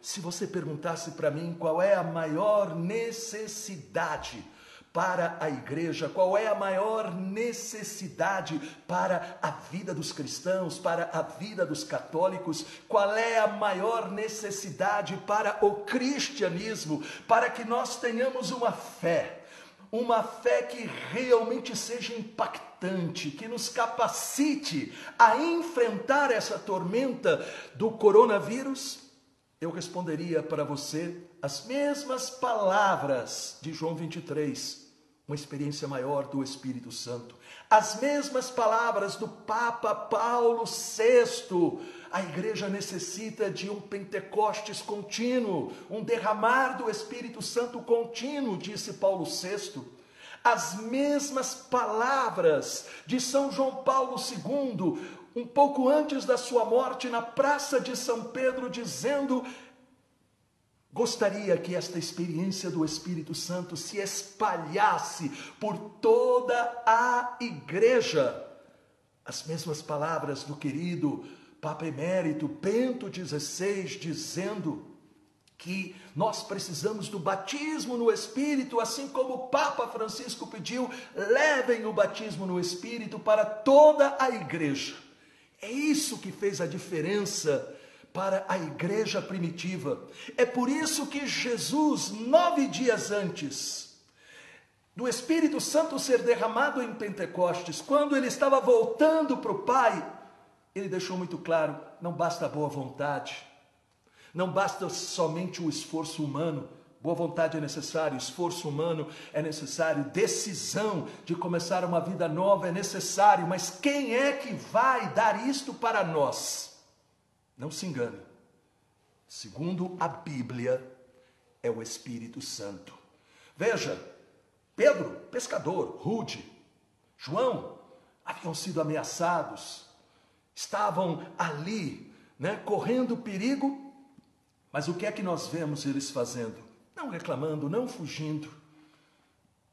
se você perguntasse para mim qual é a maior necessidade para a igreja, qual é a maior necessidade para a vida dos cristãos, para a vida dos católicos, qual é a maior necessidade para o cristianismo, para que nós tenhamos uma fé uma fé que realmente seja impactante, que nos capacite a enfrentar essa tormenta do coronavírus, eu responderia para você as mesmas palavras de João 23, uma experiência maior do Espírito Santo. As mesmas palavras do Papa Paulo VI. A igreja necessita de um Pentecostes contínuo, um derramar do Espírito Santo contínuo, disse Paulo VI. As mesmas palavras de São João Paulo II, um pouco antes da sua morte, na Praça de São Pedro, dizendo Gostaria que esta experiência do Espírito Santo se espalhasse por toda a igreja. As mesmas palavras do querido Papa Emérito Bento XVI, dizendo que nós precisamos do batismo no Espírito, assim como o Papa Francisco pediu, levem o batismo no Espírito para toda a igreja. É isso que fez a diferença para a igreja primitiva. É por isso que Jesus, nove dias antes do Espírito Santo ser derramado em Pentecostes, quando ele estava voltando para o Pai, ele deixou muito claro: não basta boa vontade, não basta somente o esforço humano. Boa vontade é necessário, esforço humano é necessário, decisão de começar uma vida nova é necessário, mas quem é que vai dar isto para nós? Não se engane. Segundo a Bíblia, é o Espírito Santo. Veja, Pedro, pescador, rude, João, haviam sido ameaçados, estavam ali, né, correndo perigo, mas o que é que nós vemos eles fazendo? Não reclamando, não fugindo.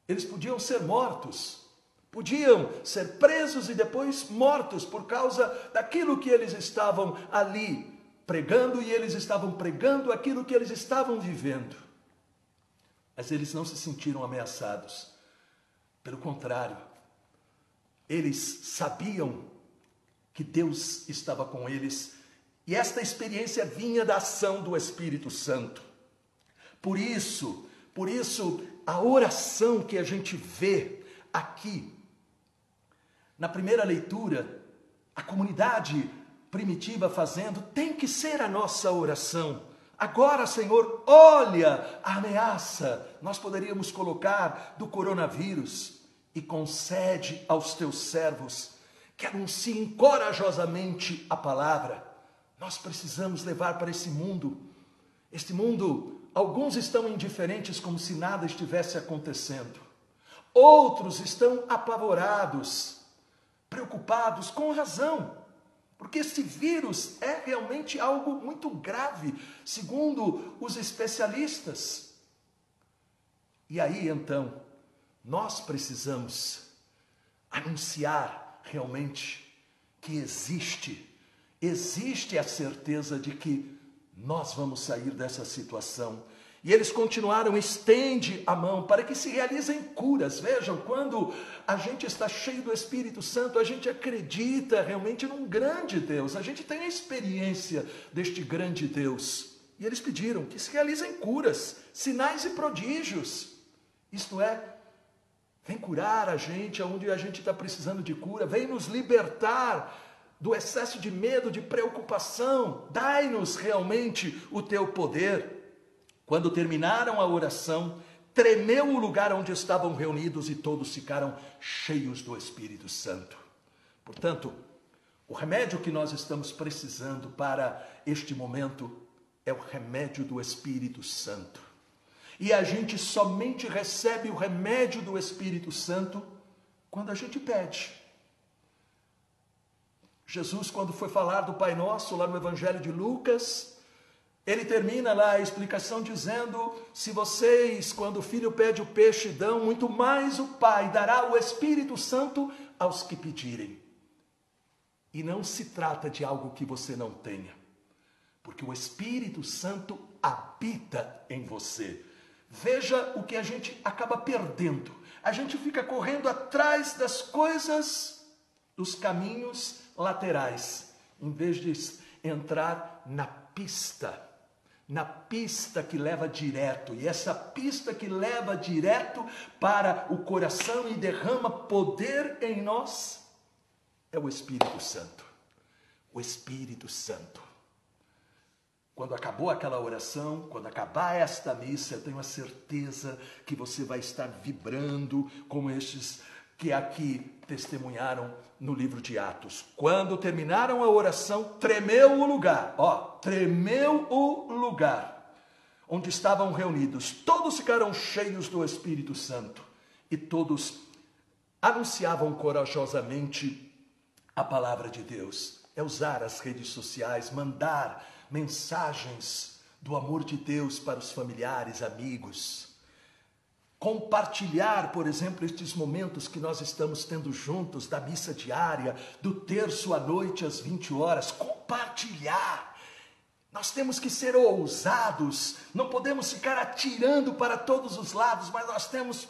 Eles podiam ser mortos, Podiam ser presos e depois mortos por causa daquilo que eles estavam ali pregando e eles estavam pregando aquilo que eles estavam vivendo. Mas eles não se sentiram ameaçados. Pelo contrário, eles sabiam que Deus estava com eles e esta experiência vinha da ação do Espírito Santo. Por isso, por isso, a oração que a gente vê aqui na primeira leitura, a comunidade primitiva fazendo, tem que ser a nossa oração. Agora, Senhor, olha a ameaça, nós poderíamos colocar do coronavírus e concede aos teus servos que anunciem corajosamente a palavra. Nós precisamos levar para esse mundo. Este mundo, alguns estão indiferentes como se nada estivesse acontecendo. Outros estão apavorados preocupados com razão, porque esse vírus é realmente algo muito grave, segundo os especialistas. E aí então, nós precisamos anunciar realmente que existe, existe a certeza de que nós vamos sair dessa situação e eles continuaram, estende a mão para que se realizem curas. Vejam, quando a gente está cheio do Espírito Santo, a gente acredita realmente num grande Deus, a gente tem a experiência deste grande Deus. E eles pediram que se realizem curas, sinais e prodígios. Isto é, vem curar a gente onde a gente está precisando de cura, vem nos libertar do excesso de medo, de preocupação, dai-nos realmente o teu poder. Quando terminaram a oração, tremeu o lugar onde estavam reunidos e todos ficaram cheios do Espírito Santo. Portanto, o remédio que nós estamos precisando para este momento é o remédio do Espírito Santo. E a gente somente recebe o remédio do Espírito Santo quando a gente pede. Jesus, quando foi falar do Pai Nosso lá no Evangelho de Lucas, ele termina lá a explicação dizendo: se vocês, quando o filho pede o peixe, dão, muito mais o Pai dará o Espírito Santo aos que pedirem. E não se trata de algo que você não tenha, porque o Espírito Santo habita em você. Veja o que a gente acaba perdendo. A gente fica correndo atrás das coisas, dos caminhos laterais, em vez de entrar na pista, na pista que leva direto. E essa pista que leva direto para o coração e derrama poder em nós é o Espírito Santo. O Espírito Santo. Quando acabou aquela oração, quando acabar esta missa, eu tenho a certeza que você vai estar vibrando como estes que aqui testemunharam no livro de Atos. Quando terminaram a oração, tremeu o lugar, ó, tremeu o lugar onde estavam reunidos. Todos ficaram cheios do Espírito Santo e todos anunciavam corajosamente a palavra de Deus. É usar as redes sociais, mandar mensagens do amor de Deus para os familiares, amigos. Compartilhar, por exemplo, estes momentos que nós estamos tendo juntos, da missa diária, do terço à noite às 20 horas. Compartilhar. Nós temos que ser ousados, não podemos ficar atirando para todos os lados, mas nós temos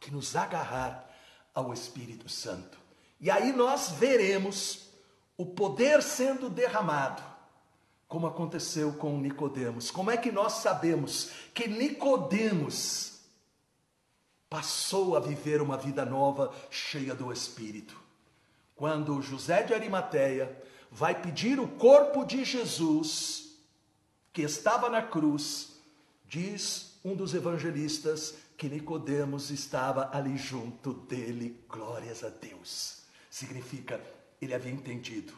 que nos agarrar ao Espírito Santo. E aí nós veremos o poder sendo derramado como aconteceu com Nicodemos. Como é que nós sabemos que Nicodemos passou a viver uma vida nova, cheia do Espírito? Quando José de Arimateia vai pedir o corpo de Jesus, que estava na cruz, diz um dos evangelistas que Nicodemos estava ali junto dele. Glórias a Deus. Significa ele havia entendido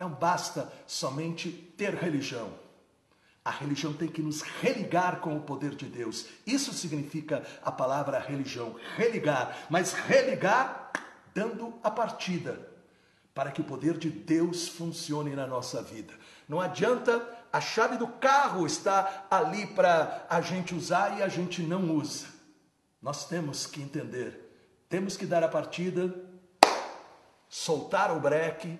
não basta somente ter religião. A religião tem que nos religar com o poder de Deus. Isso significa a palavra religião, religar, mas religar dando a partida para que o poder de Deus funcione na nossa vida. Não adianta a chave do carro estar ali para a gente usar e a gente não usa. Nós temos que entender, temos que dar a partida, soltar o breque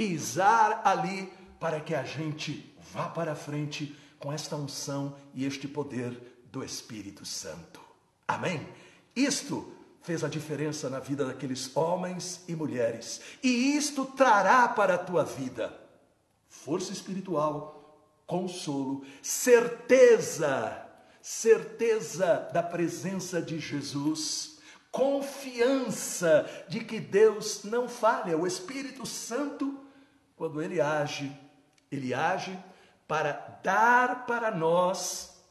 pisar ali para que a gente vá para frente com esta unção e este poder do Espírito Santo. Amém? Isto fez a diferença na vida daqueles homens e mulheres, e isto trará para a tua vida força espiritual, consolo, certeza, certeza da presença de Jesus confiança de que Deus não falha. O Espírito Santo quando ele age, ele age para dar para nós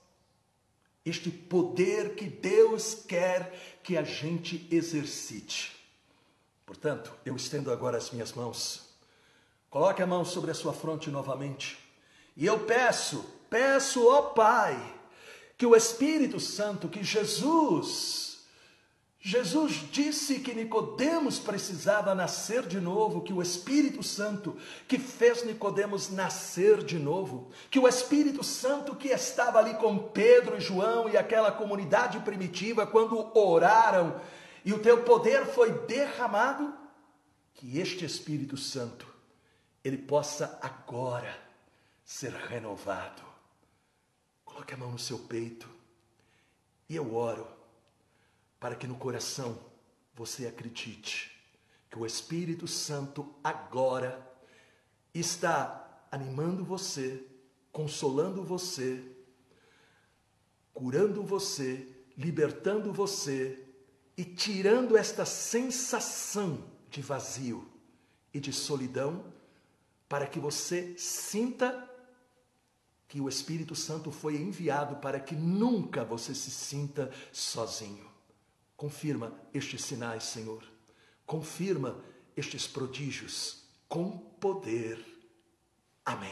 este poder que Deus quer que a gente exercite. Portanto, eu estendo agora as minhas mãos. Coloque a mão sobre a sua fronte novamente. E eu peço, peço, ó Pai, que o Espírito Santo, que Jesus, Jesus disse que Nicodemos precisava nascer de novo, que o Espírito Santo que fez Nicodemos nascer de novo, que o Espírito Santo que estava ali com Pedro e João e aquela comunidade primitiva quando oraram e o teu poder foi derramado, que este Espírito Santo ele possa agora ser renovado. Coloque a mão no seu peito e eu oro para que no coração você acredite que o Espírito Santo agora está animando você, consolando você, curando você, libertando você e tirando esta sensação de vazio e de solidão para que você sinta que o Espírito Santo foi enviado para que nunca você se sinta sozinho. Confirma estes sinais, Senhor. Confirma estes prodígios com poder. Amém.